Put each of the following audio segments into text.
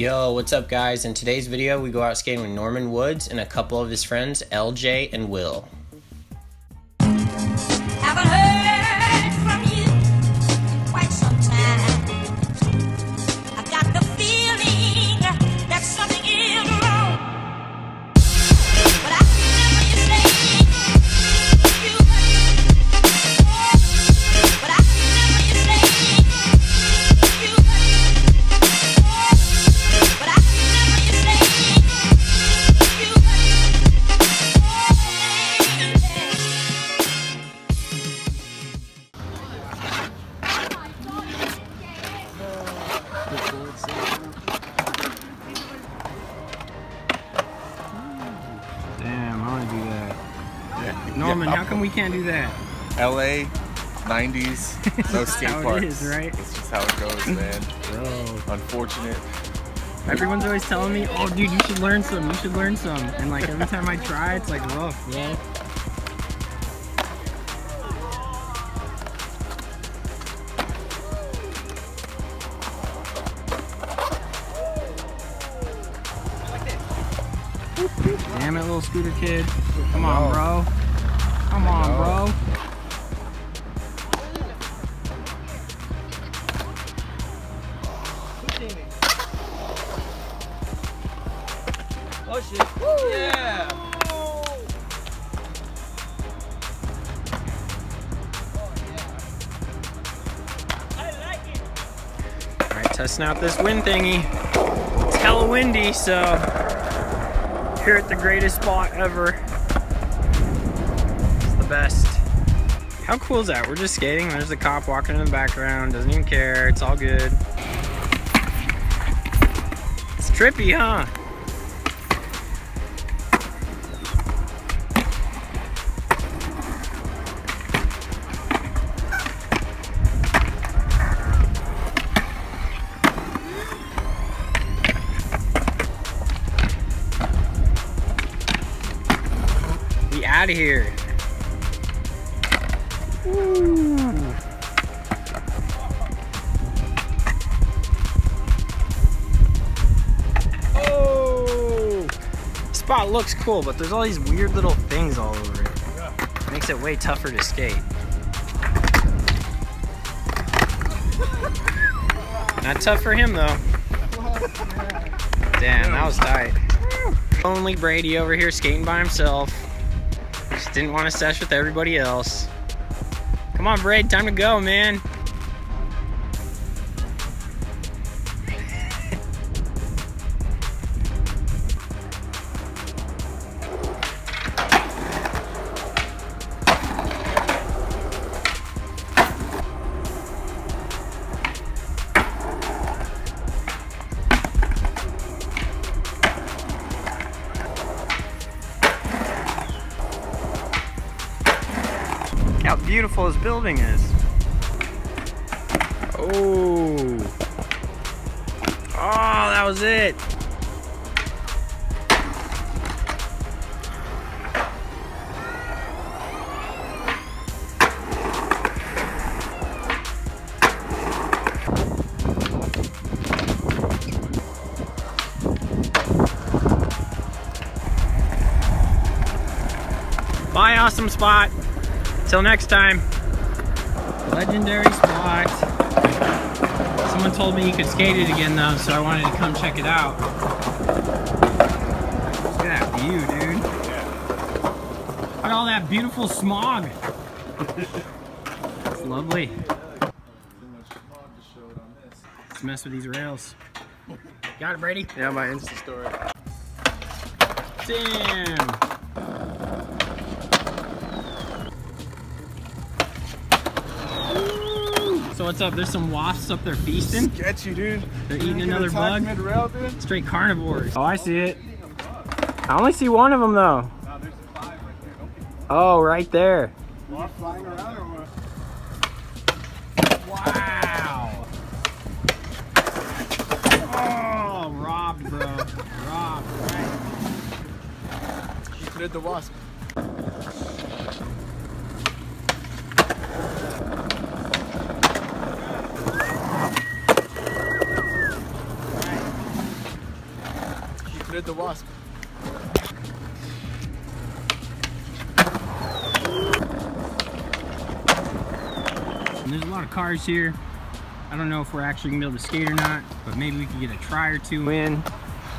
Yo, what's up guys? In today's video, we go out skating with Norman Woods and a couple of his friends, Elljay and Will. Come we can't do that? LA, 90s, no skate how it parks. is, right? It's just how it goes, man. Bro. Unfortunate. Everyone's always telling me, oh, dude, you should learn some. You should learn some. And like every time I try, it's like rough, bro. Damn it, little scooter kid. Come on, bro. Testing out this wind thingy. It's hella windy, so here at the greatest spot ever. It's the best. How cool is that? We're just skating. There's the cop walking in the background. Doesn't even care. It's all good. It's trippy, huh? Out of here. Oh! Spot looks cool, but there's all these weird little things all over it. Makes it way tougher to skate. Not tough for him though. Damn, that was tight. Only Brady over here skating by himself. Didn't want to sesh with everybody else. Come on, Braid, time to go, man. This building is. Oh. Oh, that was it. Bye, awesome spot. Till next time. Legendary spot. Someone told me you could skate it again though, so I wanted to come check it out. Look at that view, dude. Look at all that beautiful smog. It's lovely. Let's mess with these rails. Got it, Brady? Yeah, my Insta story. Damn. So what's up? There's some wasps up there feasting. Sketchy, dude. They're eating another bug. Mid-rail, dude. Straight carnivores. Oh, I see it. I only see one of them though. No, right there. Don't be Oh, right there. wasp flying around or what? Wow. Oh, robbed, bro. robbed. Right. You did the wasp. And there's a lot of cars here. I don't know if we're actually gonna be able to skate or not, but maybe we can get a try or two in.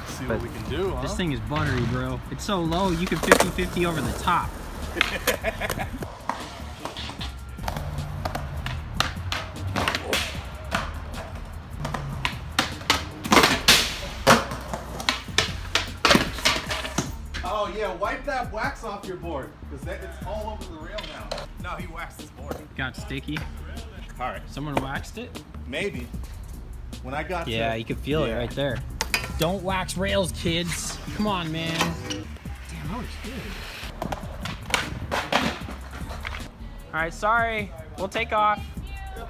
See But what we can do, huh? This thing is buttery, bro. It's so low, you can 50-50 over the top. yeah, wipe that wax off your board because it's all over the rail now. No, he waxed his board. Got sticky. All right, Someone waxed it. maybe when I got Yeah, to, you could feel it right there. Don't wax rails, kids. Come on, man. Damn, that was good. All right, sorry. We'll take off.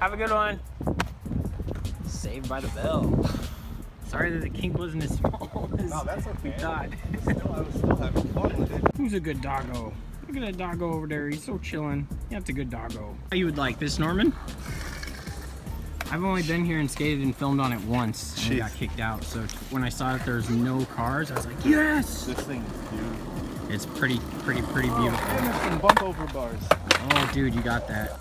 Have a good one. Saved by the bell. Sorry that the kink wasn't as small as No, that's we okay. thought. Still, I was still having fun with it. Who's a good doggo? Look at that doggo over there. He's so chilling. That's a good doggo. You would like this, Norman? I've only been here and skated and filmed on it once and Jeez. got kicked out. So when I saw that there's no cars, I was like, yes! This thing is beautiful. It's pretty, pretty, pretty oh, beautiful. And there's some bump over bars. Oh, dude, you got that.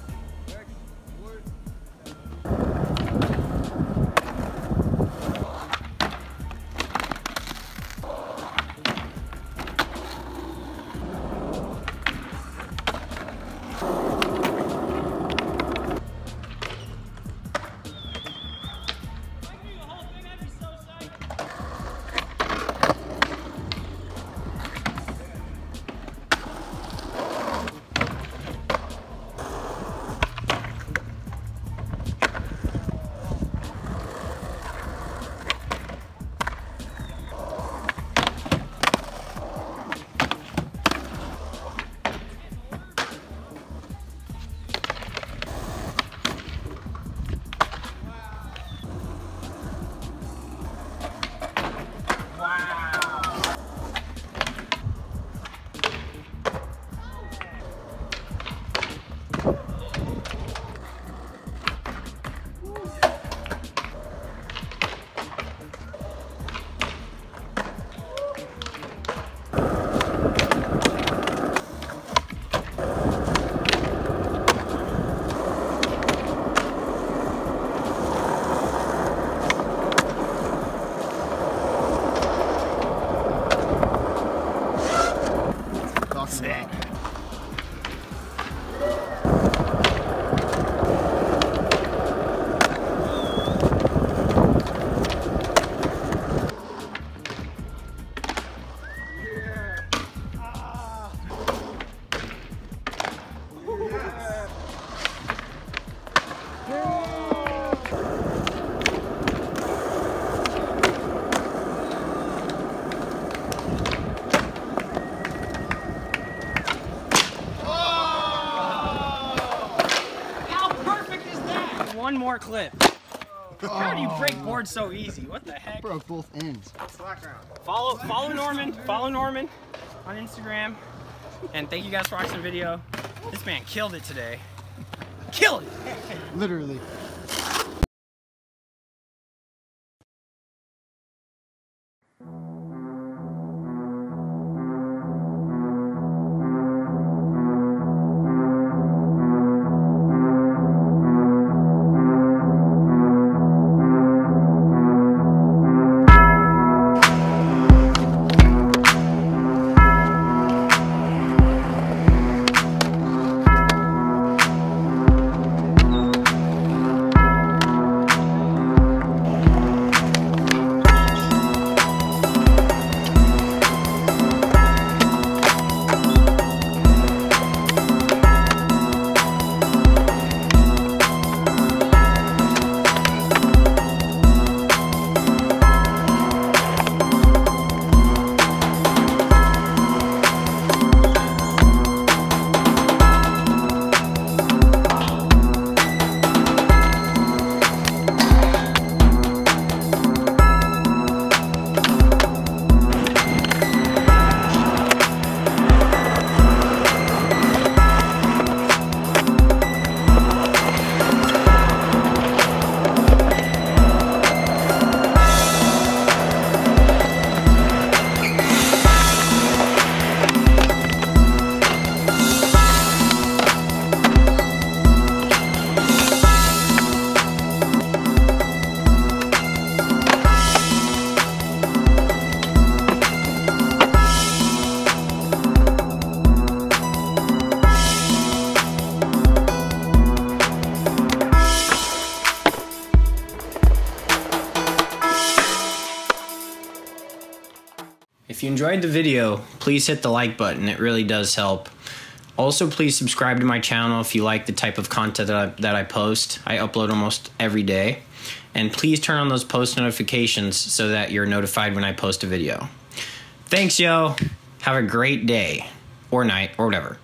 Sick. More clip. How do you break boards so easy? What the heck? Broke both ends. Follow follow Norman. Follow Norman on Instagram. And thank you guys for watching the video. This man killed it today. Killed it! Literally. If you enjoyed the video, please hit the like button. It really does help. Also, please subscribe to my channel if you like the type of content that I, that I post. I upload almost every day. And please turn on those post notifications so that you're notified when I post a video. Thanks, yo. Have a great day or night or whatever.